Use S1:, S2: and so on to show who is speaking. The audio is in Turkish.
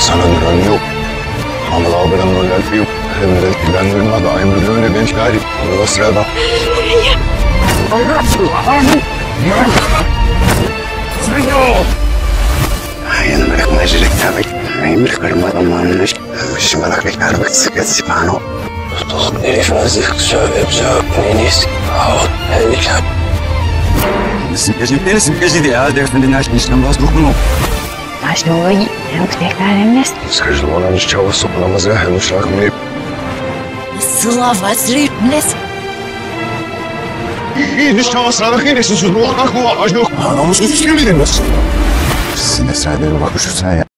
S1: sana dönen yok. Ama labiren rolleri yok. Hem de ben durma da aynı böyle genç gari. Bu sırada. Aynen bırak mecrik tabi. Aynen bırak kırma zamanmış. Şimdi bırak bekar bak sıkı sipano. Tutuk nerif azık sövüp sövüp neniz. Ağut hendikat.
S2: Simgeci, deniz simgeci diye ya. Defendin her şeyin işten vaz ruhunu.
S3: Что вы? Успехаемость.
S1: Скажи, она не чего супа на мозгах, и шаг мне
S3: Слава зрительность.
S1: İyi düş çava sıradaki iyileşsin. Şu bu aklı var. Aç yok. Namus üstüne mi denmez? Sizin esrarlara bak şu sen ya.